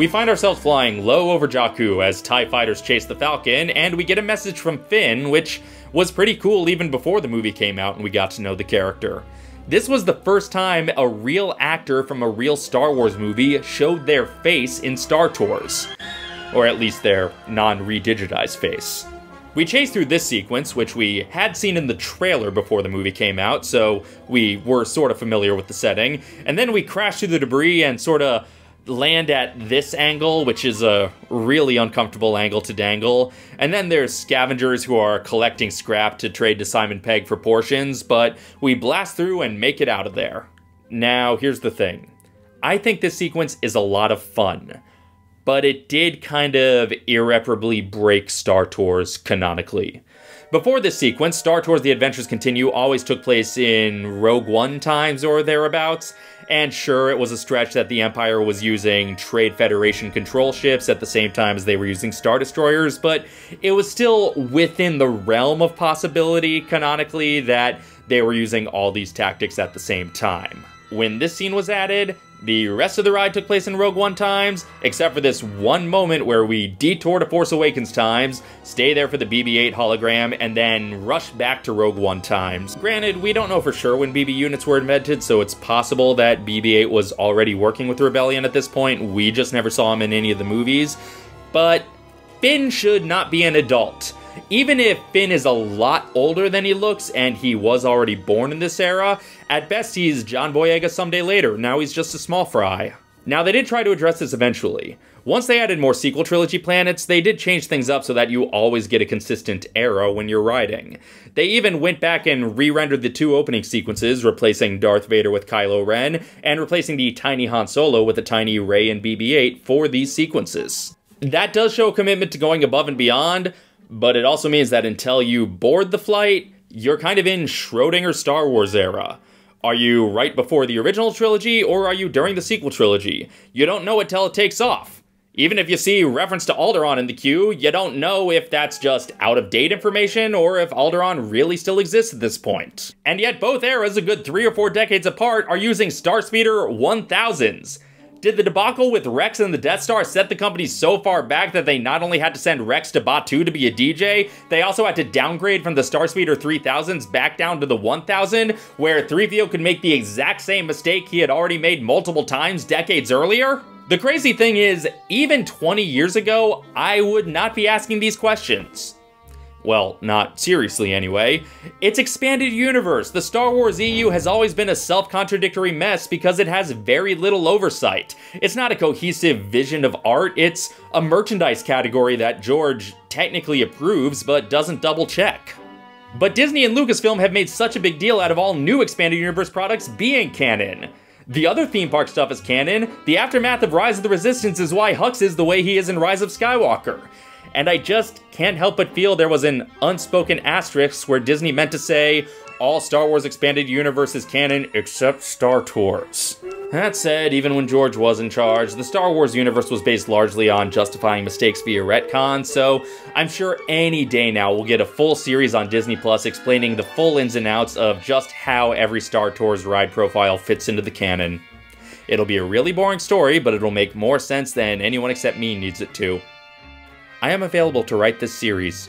We find ourselves flying low over Jakku as TIE fighters chase the Falcon, and we get a message from Finn, which was pretty cool even before the movie came out and we got to know the character. This was the first time a real actor from a real Star Wars movie showed their face in Star Tours. Or at least their non redigitized face. We chase through this sequence, which we had seen in the trailer before the movie came out, so we were sort of familiar with the setting, and then we crash through the debris and sort of land at this angle, which is a really uncomfortable angle to dangle. And then there's scavengers who are collecting scrap to trade to Simon Pegg for portions, but we blast through and make it out of there. Now, here's the thing. I think this sequence is a lot of fun, but it did kind of irreparably break Star Tours canonically. Before this sequence, Star Tours The Adventures Continue always took place in Rogue One times or thereabouts, and sure, it was a stretch that the Empire was using Trade Federation control ships at the same time as they were using Star Destroyers, but it was still within the realm of possibility, canonically, that they were using all these tactics at the same time. When this scene was added, the rest of the ride took place in Rogue One times, except for this one moment where we detour to Force Awakens times, stay there for the BB-8 hologram, and then rush back to Rogue One times. Granted, we don't know for sure when BB units were invented, so it's possible that BB-8 was already working with Rebellion at this point, we just never saw him in any of the movies. But Finn should not be an adult. Even if Finn is a lot older than he looks and he was already born in this era, at best he's John Boyega someday later, now he's just a small fry. Now they did try to address this eventually. Once they added more sequel trilogy planets, they did change things up so that you always get a consistent era when you're riding. They even went back and re-rendered the two opening sequences, replacing Darth Vader with Kylo Ren, and replacing the tiny Han Solo with a tiny Rey and BB-8 for these sequences. That does show a commitment to going above and beyond, but it also means that until you board the flight, you're kind of in Schrodinger Star Wars era. Are you right before the original trilogy, or are you during the sequel trilogy? You don't know until it takes off. Even if you see reference to Alderaan in the queue, you don't know if that's just out-of-date information or if Alderaan really still exists at this point. And yet both eras, a good three or four decades apart, are using Starspeeder 1000s. Did the debacle with Rex and the Death Star set the company so far back that they not only had to send Rex to Batuu to be a DJ, they also had to downgrade from the Starspeeder 3000s back down to the 1000, where 3PO could make the exact same mistake he had already made multiple times decades earlier? The crazy thing is, even 20 years ago, I would not be asking these questions. Well, not seriously anyway. It's expanded universe. The Star Wars EU has always been a self-contradictory mess because it has very little oversight. It's not a cohesive vision of art, it's a merchandise category that George technically approves but doesn't double check. But Disney and Lucasfilm have made such a big deal out of all new expanded universe products being canon. The other theme park stuff is canon. The aftermath of Rise of the Resistance is why Hux is the way he is in Rise of Skywalker and I just can't help but feel there was an unspoken asterisk where Disney meant to say, all Star Wars Expanded Universe is canon except Star Tours. That said, even when George was in charge, the Star Wars universe was based largely on justifying mistakes via retcon, so I'm sure any day now we'll get a full series on Disney Plus explaining the full ins and outs of just how every Star Tours ride profile fits into the canon. It'll be a really boring story, but it'll make more sense than anyone except me needs it to. I am available to write this series